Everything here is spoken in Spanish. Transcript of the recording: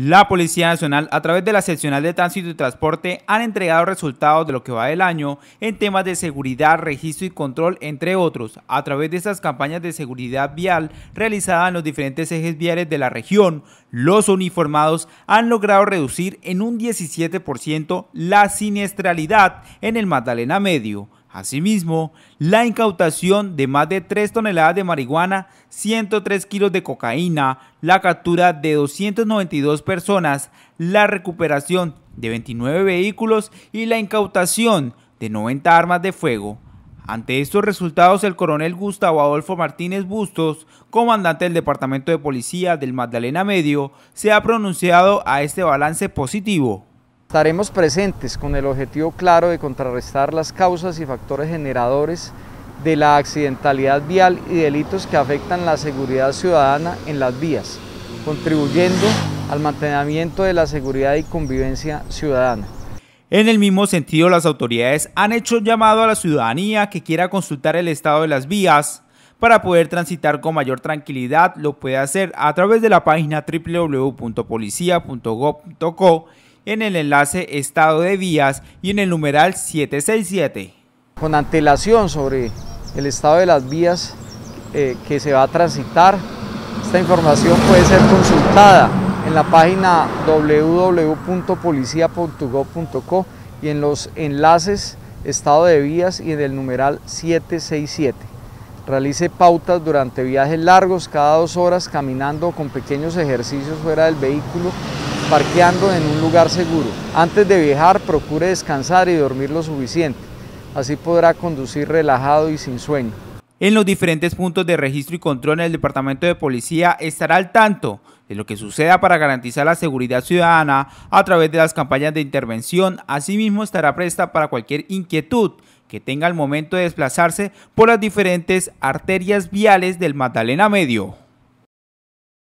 La Policía Nacional, a través de la Seccional de Tránsito y Transporte, han entregado resultados de lo que va del año en temas de seguridad, registro y control, entre otros, a través de estas campañas de seguridad vial realizadas en los diferentes ejes viales de la región. Los uniformados han logrado reducir en un 17% la siniestralidad en el Magdalena Medio Asimismo, la incautación de más de 3 toneladas de marihuana, 103 kilos de cocaína, la captura de 292 personas, la recuperación de 29 vehículos y la incautación de 90 armas de fuego. Ante estos resultados, el coronel Gustavo Adolfo Martínez Bustos, comandante del Departamento de Policía del Magdalena Medio, se ha pronunciado a este balance positivo. Estaremos presentes con el objetivo claro de contrarrestar las causas y factores generadores de la accidentalidad vial y delitos que afectan la seguridad ciudadana en las vías, contribuyendo al mantenimiento de la seguridad y convivencia ciudadana. En el mismo sentido, las autoridades han hecho llamado a la ciudadanía que quiera consultar el estado de las vías para poder transitar con mayor tranquilidad. Lo puede hacer a través de la página www.policia.gov.co en el enlace Estado de Vías y en el numeral 767. Con antelación sobre el estado de las vías eh, que se va a transitar, esta información puede ser consultada en la página www.policia.gov.co y en los enlaces Estado de Vías y en el numeral 767. Realice pautas durante viajes largos, cada dos horas, caminando con pequeños ejercicios fuera del vehículo parqueando en un lugar seguro. Antes de viajar, procure descansar y dormir lo suficiente. Así podrá conducir relajado y sin sueño. En los diferentes puntos de registro y control en el Departamento de Policía estará al tanto de lo que suceda para garantizar la seguridad ciudadana a través de las campañas de intervención. Asimismo estará presta para cualquier inquietud que tenga al momento de desplazarse por las diferentes arterias viales del Magdalena Medio.